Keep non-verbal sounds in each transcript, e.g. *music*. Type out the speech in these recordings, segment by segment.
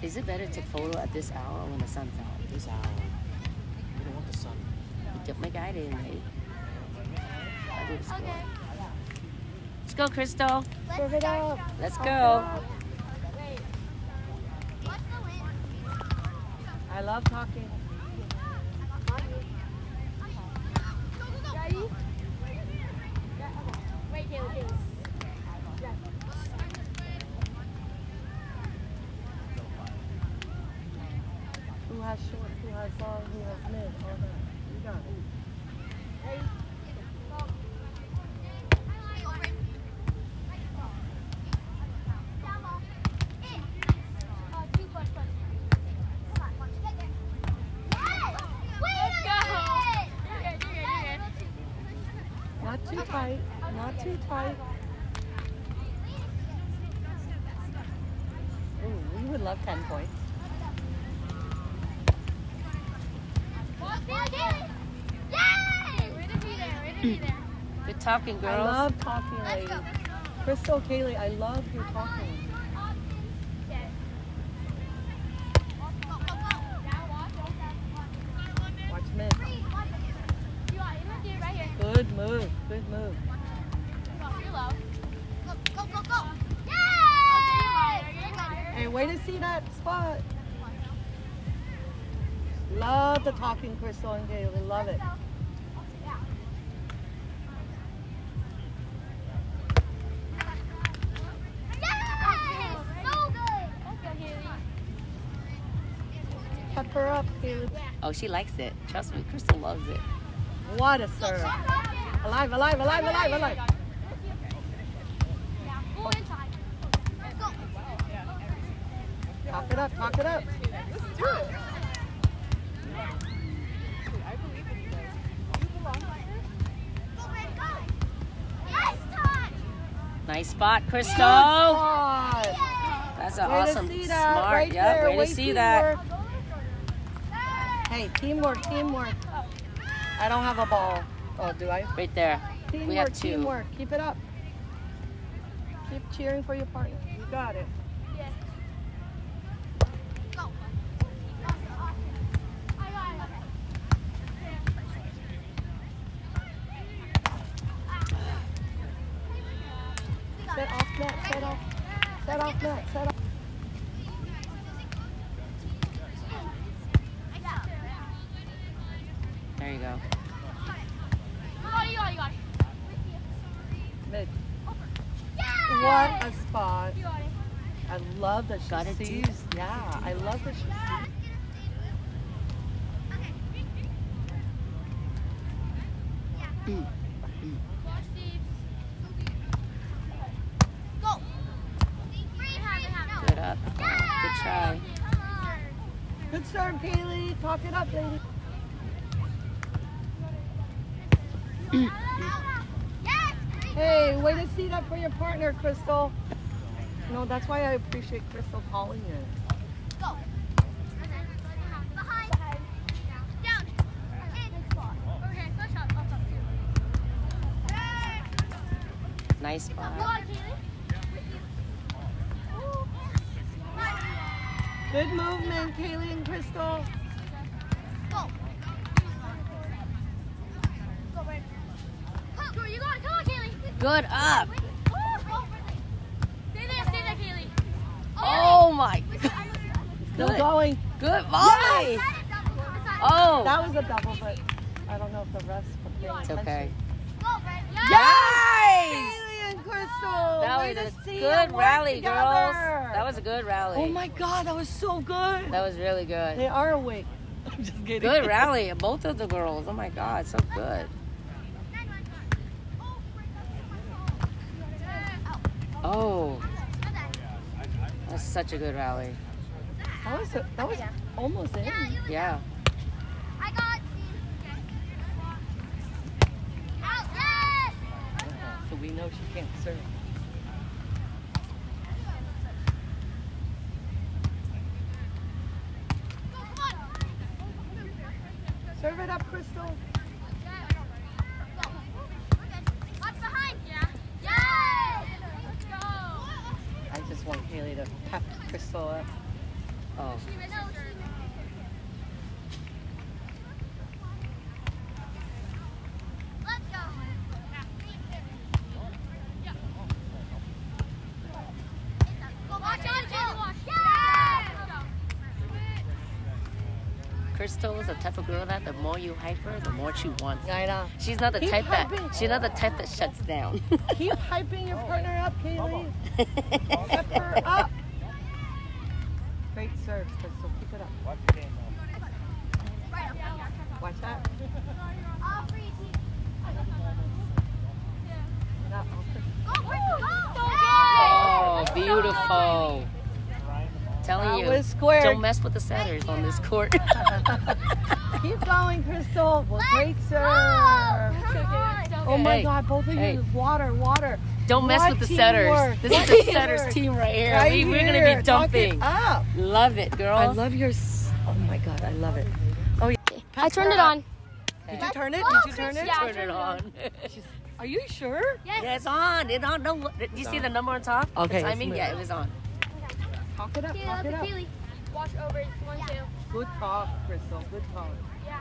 Is it better to photo at this hour when the sun's out? This hour. We don't want the sun. Chụp mấy cái đi này. I'll do the score. Let's go, Krystal. Serve it up. Let's go. I love talking. Ready? Wait, Caleb, please. Who has has mid, all. You got. Not too tight. Not too tight. Ooh, we would love 10 points. Talking, I love talking, lady. Krystal, Kaeley, I love your talking. Watch mid. Good move. Good move. Hey, way to see that spot. Love the talking, Krystal and Kaeley. Love it. Pepper up, Kaeley. Oh, she likes it. Trust me, Krystal loves it. What a serve. Alive, alive, alive, alive, alive. Talk it up, talk it up. Nice spot, Krystal. That's an awesome, smart. right yep, way to see that. Teamwork. Hey, teamwork, teamwork. I don't have a ball. Oh, do I? Right there. Teamwork, We have two. teamwork. Keep it up. Keep cheering for your partner. You got it. Set off net, set off. Set off net, set off. There you go. Mid. What a spot. I love that she Got it sees. deep. Yeah, I love that she sees. Good up. Good try. Good start, Kaeley. Talk it up, lady. *clears throat* Hey, way to see that for your partner, Krystal. You know, that's why I appreciate Krystal calling it. Nice spot. Okay. Nice. Good movement, Kaeley and Krystal. Go. Go right. Come on, Kaeley. Good up. Stay there, stay there, Kaeley. Oh my. Still Good. going. Good volley. Oh. That was a double, but I don't know if the rest It's okay. Yes! Nice. Kaeley and Krystal. That way was a good them work rally, girls. That was a good rally. Oh my God, that was so good. That was really good. They are awake. *laughs* I'm just kidding. Good *laughs* rally, both of the girls. Oh my God, so good. Oh, that's such a good rally. That was a, that was almost in. Yeah. I got Out, yes! So we know she can't serve. Serve it up, Krystal. Watch behind, yeah. Yes! Let's go. I just want Haley to pep Krystal up. Oh. Let's go. Watch on, Watch. Yeah! Krystal is the type of girl that the more you hype her, the more she wants. I know. She's not the Keep type that she's not the type that shuts down. *laughs* Keep hyping your partner up, Kaeley. Pep her *laughs* up. Great serve, Krystal. Keep it up. Watch your game now. Watch that. All free team. Not all Krystal. oh, beautiful. Telling That you, was square. don't mess with the setters on this court. *laughs* Keep going, Krystal. Well, great serve. Oh my Hey, God, both of you. hey. Water, water. don't mess What with the teamwork? setters. This What is the setters team right here. Right we, we're gonna be Talk dumping. up. Love it, girls. I love your. Oh my God, I love it. Oh, yeah. I turned it on. Did you turn it? Did you turn it? Yeah, I Turn it it on. on. Are you sure? Yes. yeah, it's on. It on. No, do you see the number on top? The Okay, it's timing. Yeah, it was on. Talk it up. Keely, Talk it up. Keely. Watch over. One, two. Good talk, Krystal. Good talk. Yeah.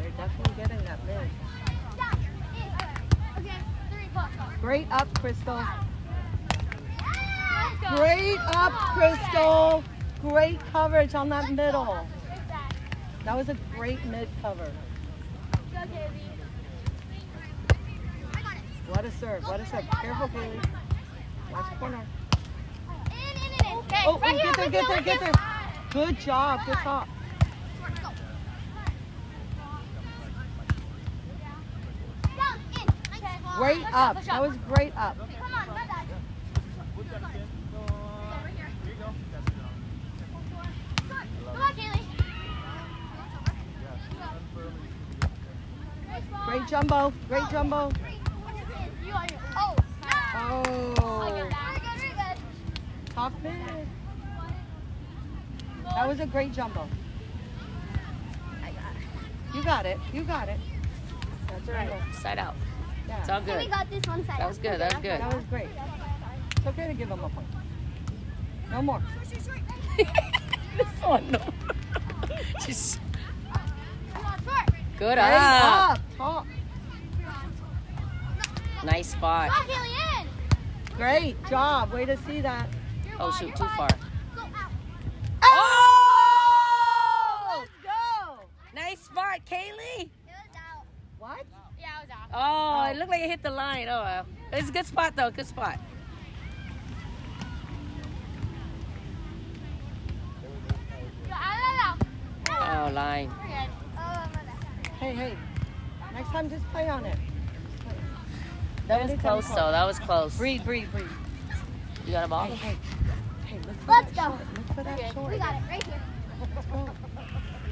They're definitely getting that mid. Okay, three, four. Great up, Krystal. Great up, Krystal. Great coverage on that middle. That was a great mid cover. What a serve. What a serve. Careful, Kaeley. The corner. In, in, in, in. Okay, Oh, right get there, get there, get there. Good job. Good. Okay. Great up. That was great up. Come on, on, Kaeley. Great jumbo. Great jumbo. Oh, Oh. that. Very good, very good. Top mid. That was a great jumbo. You got it. You got it. That's all right. Side out. Yeah. It's all Timmy good. got this one side. That was good. That was good. That was great. It's okay to give him a point. No more. *laughs* this one, no. *laughs* She's Come on, short. good Great up. up. Top. Nice spot. Come on, Kaeley, in. Great job. Way to see that. Oh shoot, too far. Go out. Oh! Let's go. Nice spot, Kaeley. It was out. What? Yeah, it was out. Oh, it oh. looked like it hit the line. Oh well. It's a good spot though. Good spot. Oh, line. We're good. Oh, my bad. Hey, hey. Next time, just play on it. That was Anytime close though. That was close. Breathe, breathe, breathe. You got a ball? Hey, hey. Hey, look for Let's that go. short. Look for We're that good. short. We got it right here. Let's go.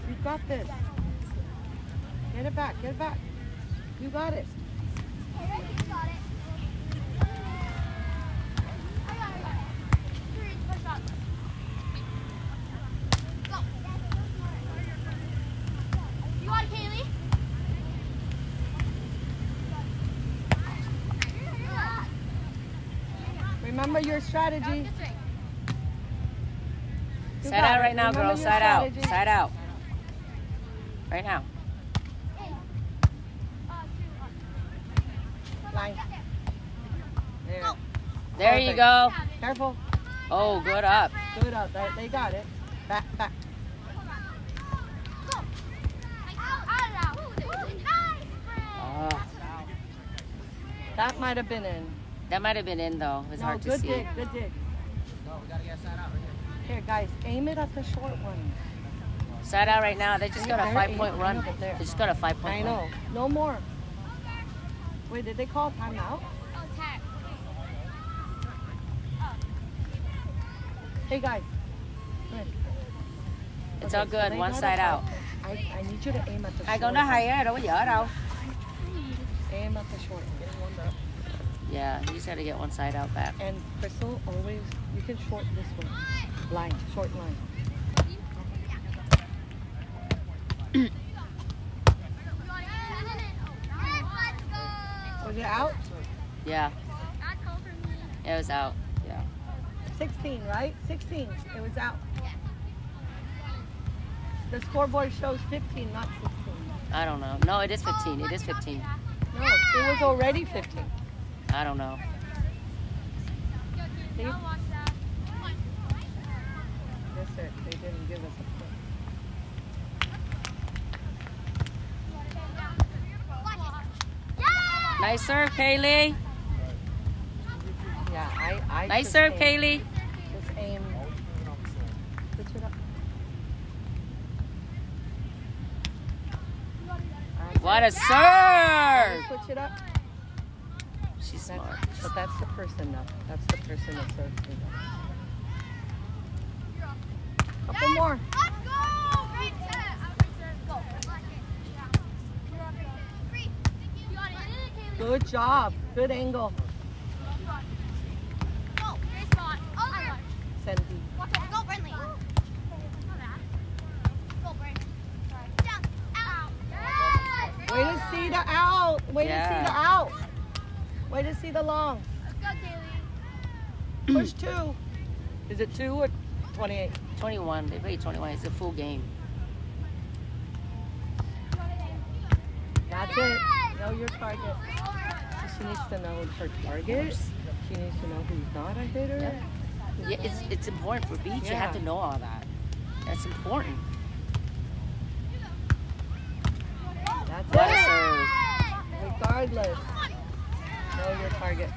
You got this. Get it back. Get it back. You got it. Hey, right here, you got it. I got it, I got it. Three, push up. Go. You got it, Kaeley. Remember your strategy. this. You Side out right now, Remember girl. your Side out. Side out. Right now. Two, one. Line. There. There you go. Careful. Oh, good up. Good up. That- They got it. Back, back. Oh, That might have been in. That might have been in though. It's No, hard to see. good dig. Good dig. Here, guys, aim it at the short one. Side out right now. They just got a There, five point run. there. They just got a five point I run. know. No more. Wait, did they call timeout? Oh. Hey, guys. Here. It's Okay, all good. they One side out. I, I need you to aim at the Hai short. con nó hay á, đâu có dở đâu. Aim at the short. Yeah, you just got to get one side out back. And Krystal, always, you can short this one. Line, short line. Yes, let's go. Was it out? Yeah, Not call it was out. Yeah. 16, right? 16. It was out. The scoreboard shows 15, not 16. I don't know. No, it is 15. It is 15. No, it was already 15. I don't know. See? Yes, sir. They didn't give us a point. Nice serve, Kaeley. Yeah, I, I Nice just serve, aim- Kaeley. Just aim. Switch it up. What a serve! Switch it up. She's That's, but that's the person though. That's the person that serves me. though. Couple more. Let's go! Great set. Go. Free. You. Good job. Good angle. Go. Great spot. Over. Sandy. Go, Brynlee. Go, Bryn. Down. Out. Yes. Way to see the out. Way to see the out. Way to see the long. Let's go, Kaeley. *clears throat* Push two. Is it two or 28? 21. They play 21. It's a full game. That's it. Know your target. She needs to know her target. She needs to know who's not a hitter. Yep. Yeah, it's it's important for beach. You have to know all that. That's important. That's it. serve. Regardless, know your target.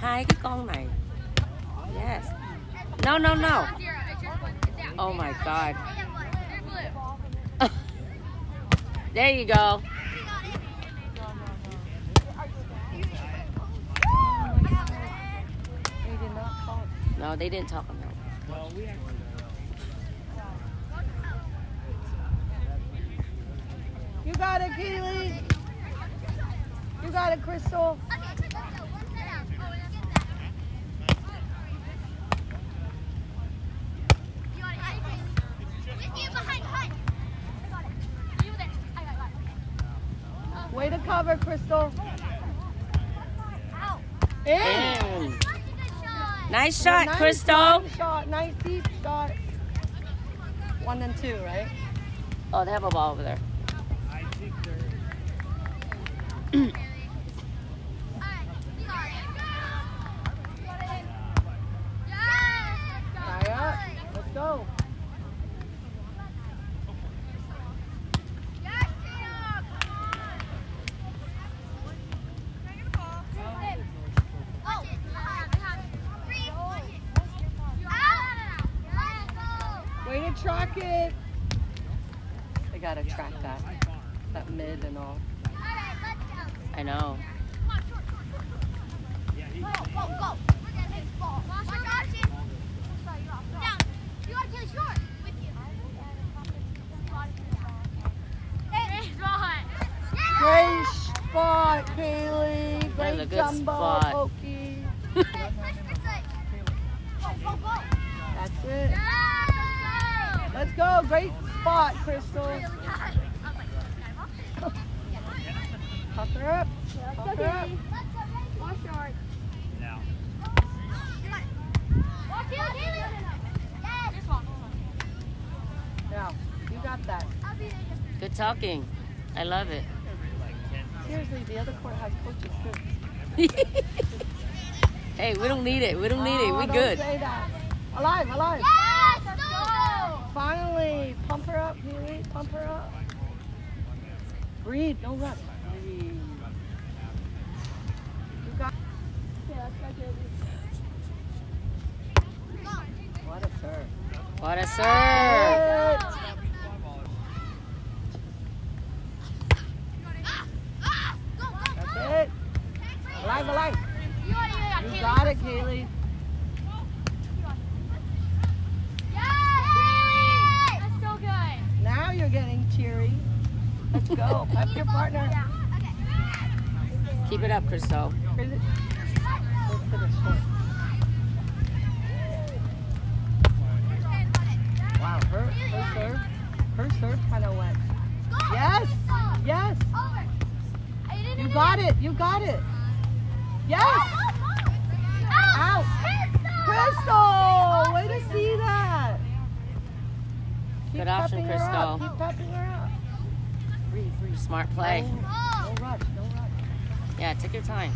Hai cái con này. Yes. No, no, no. Oh my God. *laughs* There you go. They did not call. No, they didn't talk about it. You got it, Keely. You got it, Krystal. Way to cover, Krystal. In. In. Nice shot, nice Krystal. long Shot, nice deep shot. One and two, right? Oh, they have a ball over there. Tie up. Let's go. It. They gotta track that. That mid and all. I know. Great spot, Kaeley. That was Great a good jumbo, spot. Pokey. That's it. Let's go. Great spot, Krystal. *laughs* *laughs* Pop her up. Pop her up. Now, you got that. Good talking. I love it. Seriously, the other court has coaches too. *laughs* hey, we don't need it. We don't need it. We good. say that. Alive, alive. Yes, let's go! Finally, pump her up, Haley. Pump her up. Breathe, no rush. Breathe. You got. What a serve. What a serve. your partner. Keep it up, Christo. Wow, her, her serve, her serve kind of went. Yes, yes. You got it, you got it. Yes. Out. Krystal, way to see that. Good option, Krystal. Keep her up. Breathe, breathe. Smart play. No rush, no rush. Yeah, take your time.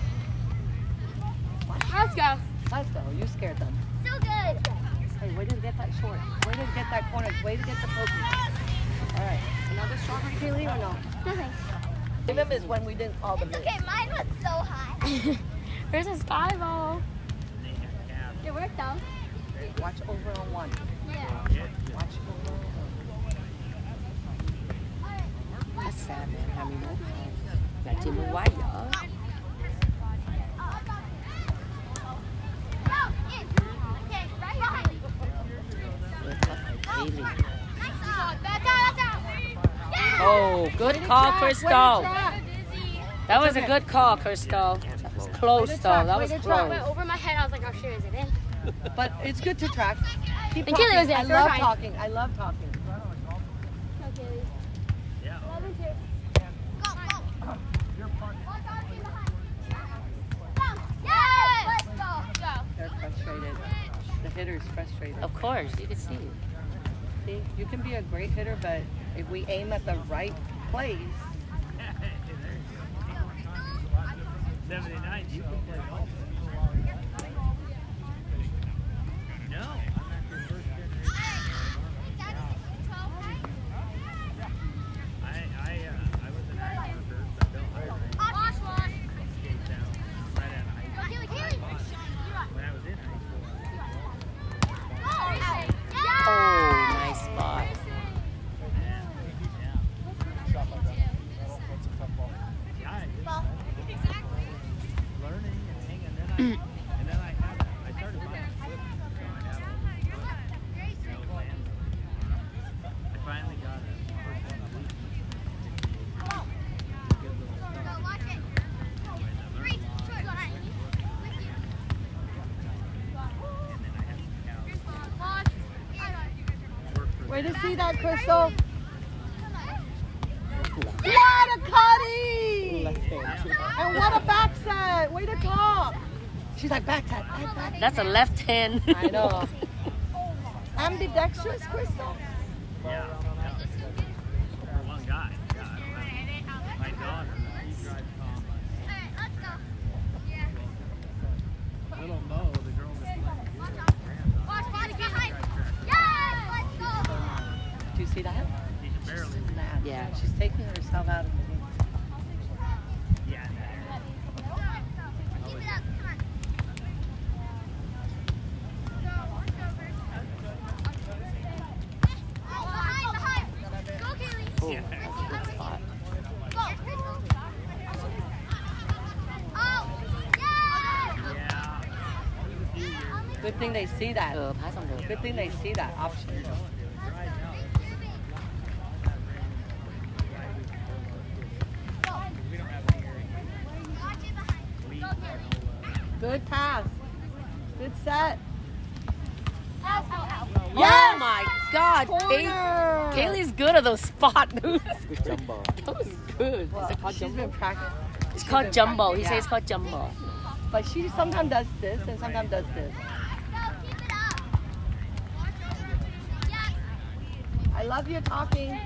Let's go. Let's go. You scared them. So good. Hey, way to get that short. Way to get that corner. Way to get the poke. All right. Another strawberry Kaeley or no? Nothing. Give is when we didn't call the Okay, mine was so high. *laughs* There's a sky ball. It worked though. Watch over on one. Yeah. Watch over on one. That's sad, man. Having no Nanti Mawaya. Okay, right behind you. Haley. That's out, that's out. Yeah. Oh, good call, Way Krystal. That was a good call, Krystal. That was close, Way though. That was to track. Went close. over my head. I was like, oh shit, is it in? But it's good to track. Keep And talking. Was there, I love talking. I love talking. Okay. Love and two. Go, go. Watch out, team behind. Go. Yes! Let's go. Go. They're frustrated. The hitter's frustrated. Of course, you can see. See, you can be a great hitter, but if we aim at the right place, *laughs* 79, you can play golf. No, I'm not your first generation. I, I, uh, I was an ice worker, but Bill Hybrid Wash, wash. skate down right out of high Go, school. Keely, Keely. When I was in high school, Oh, nice spot. yeah, I just learning and hanging. And then I, and then I had, I started buying flips, so I had all the you know, plans. I finally got a first one a week. Good little stuff. And then I had some cows. Worked for way to see that, Krystal. What a cutty! And what a back set. Way to talk. She's like, back set, back, back. That's a left hand. I know. Ambidextrous, Krystal. Yeah. yeah. For one guy. Yeah, I don't have my daughter. She drives combine. Little Mo, the girl that Do you see that? she's barely. Mad. Yeah. She's Good thing they see that. Good thing they see that option. Kaeley's good those spot *laughs* moves. Jumbo. That was good. Well, it called she's jumbo? been practicing. It's called jumbo. He Yeah. says it's called jumbo. But she sometimes does this and sometimes does this. I love you talking.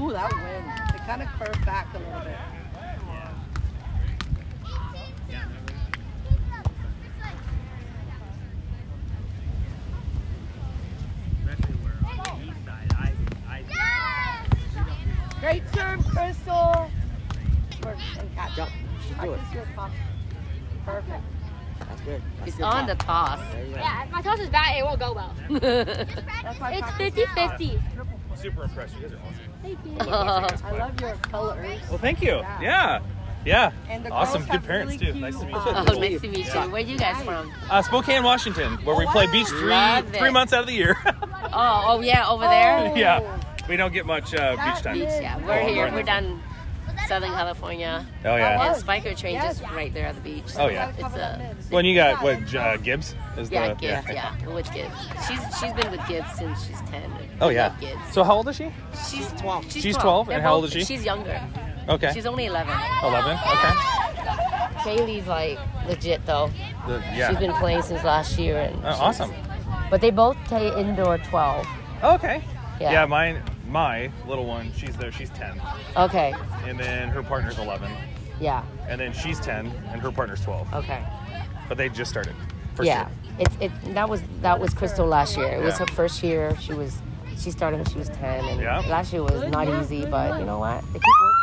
Ooh, that wind. It kind of curved back a little bit. Do it. Practice your toss. Perfect. That's good. That's He's good on the toss. toss. There you go. Yeah, if my toss is bad, it won't go well. *laughs* It's practice- 50-50. Super impressed. You guys are awesome. Thank you. *laughs* I love your colors. Well, thank you. Yeah. Yeah. Yeah. And the Awesome. Good parents, really too. Nice to meet you. Oh, nice to meet you. Where you guys from? Uh, Spokane, Washington, where we Oh, play beach three Love three it. months out of the year. *laughs* Oh, oh yeah, over there. Oh. yeah. We don't get much uh, beach time. Beach, yeah. We're Oh, here. We're down Southern California. Oh yeah. And. Spiker Train Yes. just right there at the beach. Oh, yeah. It's a Well, and you got what uh, Gibbs Is Yeah, the Gibbs. Yeah, with Gibbs. She's she's been with Gibbs since she's ten. Oh yeah. Gibbs. So how old is she? She's 12. She's, She's 12, They're and how old is she? She's younger. Okay. She's only 11. 11. Okay. Kaeley's like legit though. The, yeah. She's been playing since last year. And Oh, awesome. But they both play indoor 12. Okay. Yeah. Yeah. Mine, my little one, she's there. She's 10, Okay. and then her partner's 11, Yeah. and then she's 10, and her partner's 12. Okay. But they just started. First yeah. year. It, it that was that was Krystal last year. It was her first year. She was she started when she was 10 and Yeah. last year was not easy, but you know what? They keep working.